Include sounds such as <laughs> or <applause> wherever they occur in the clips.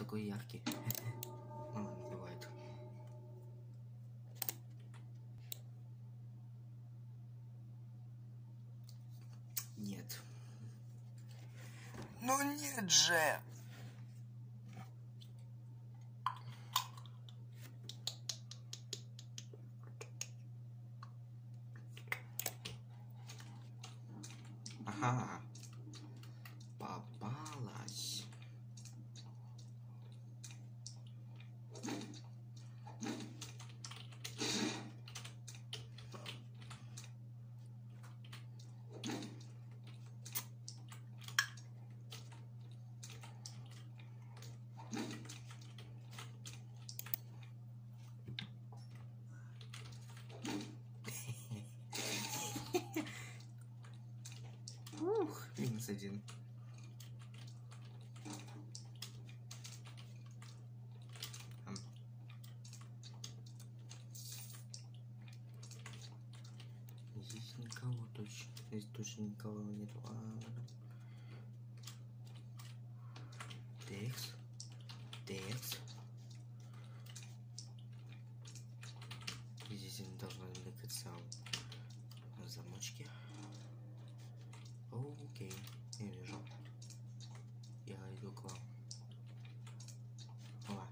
такой яркий. <laughs> Ладно, бывает. Нет. Ну нет же! Ага. Попалась. Ух, минус один. Здесь никого точно. Здесь точно никого нет. Текс. Текс. Здесь не должно ныкаться замочки. Окей, я вижу. Я иду к вам. Ова.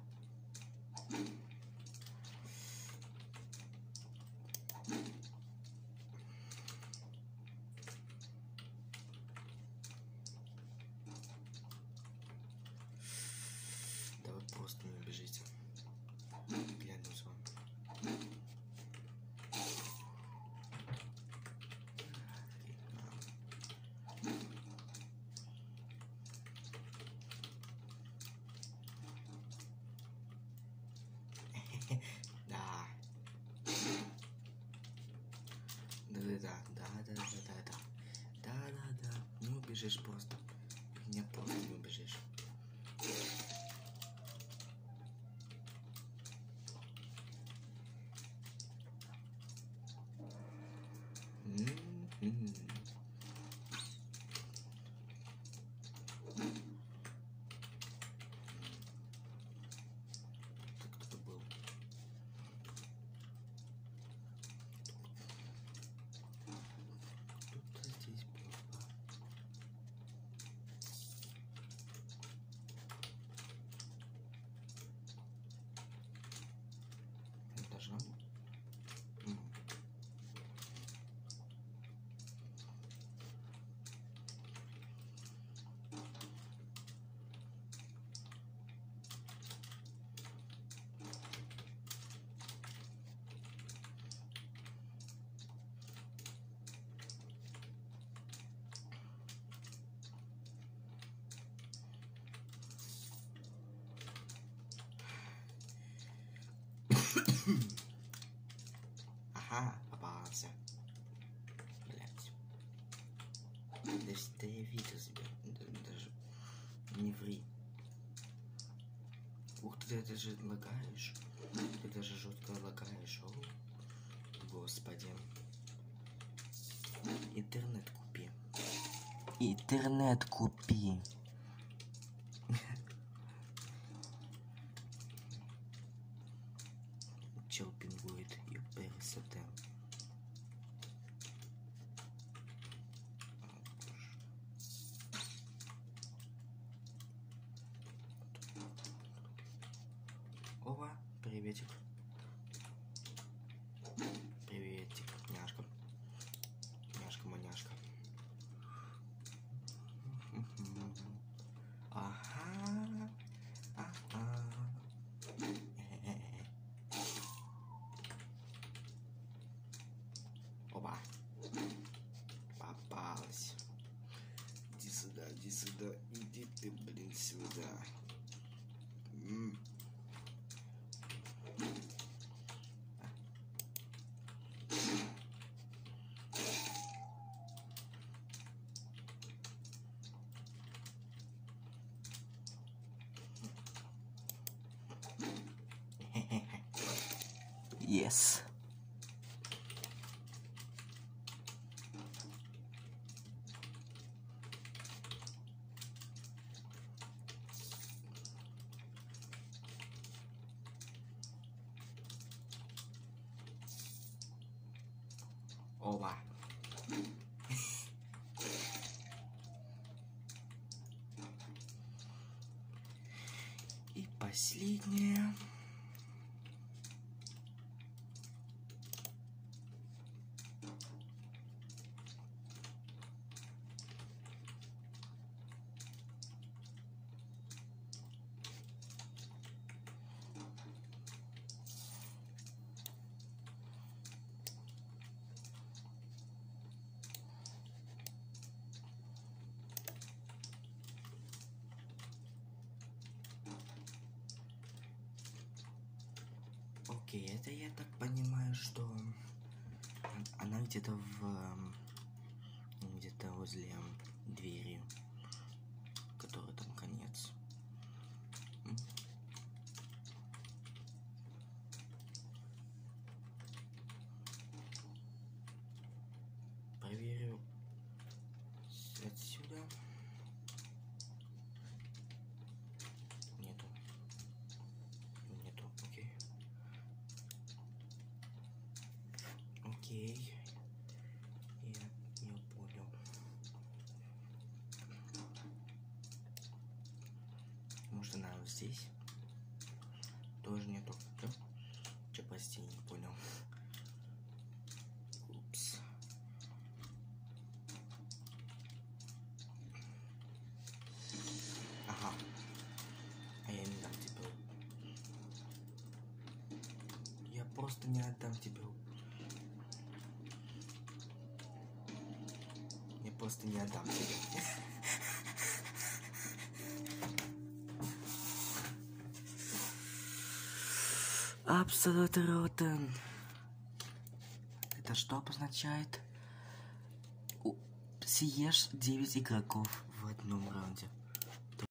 Да вы просто не убежите. Да. Да-да-да, да-да-да-да-да. Да-да-да, не убежишь просто. Меня просто не убежишь. আসলাম Даже да я видел себя. Да- Даже не ври. Ух ты, ты даже лагаешь. Ты даже жестко лагаешь. О, господи. Интернет купи. Интернет купи. Приветик. Приветик, няшка. Няшка, маняшка. Ага. Ага. Оба. Попалась. Иди сюда, иди сюда, иди ты, блин, сюда. М. пьес. Оба. И последнее. Окей, это я так понимаю, что она где-то в эм, где-то возле двери, который там конец. Проверю отсюда. Нету. Нету, окей. Окей. Я не понял. Она вот здесь? Тоже нету. Прости, не понял. Упс. Ага. А я не дам тебе. Я просто не отдам тебе. Я просто не отдам тебе. Абсолютно ротен. Это что обозначает? Съешь 9 игроков в одном раунде.